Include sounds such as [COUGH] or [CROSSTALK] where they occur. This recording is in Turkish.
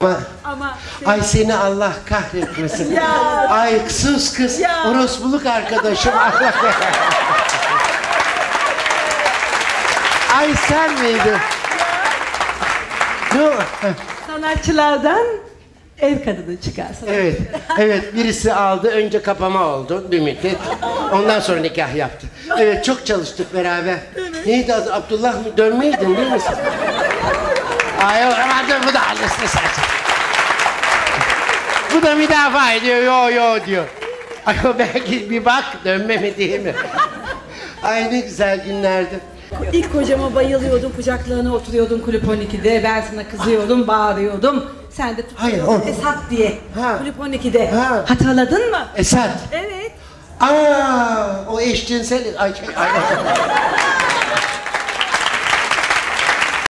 Ama Ama ay seni Allah kahretmesin. Ya. Ay sus kız. Ya. Orospuluk arkadaşım [LAUGHS] Allah Ay sen miydin? Heh, sanatçılardan ev kadını çıkarsın. Evet, evet birisi aldı. Önce kapama oldu bir müddet. Ondan sonra nikah yaptı. Evet çok çalıştık beraber. Neydi adı? Abdullah mı? Dönmeydin değil mi sen? Ay o ama bu da annesine saçma. Bu da müdafaa ediyor. Yo yo diyor. Ay o belki bir bak dönme mi değil mi? Ay ne güzel günlerdi. İlk kocama bayılıyordum, kucaklarına oturuyordum kulüp 12'de. Ben sana kızıyordum, bağırıyordum. Sen de Hayır, tutuyordun o- Esat diye. Ha. Kulüp 12'de. Ha. Hatırladın mı? Esat. Evet. Aa, o eşcinsel ay, şey, ay, ay.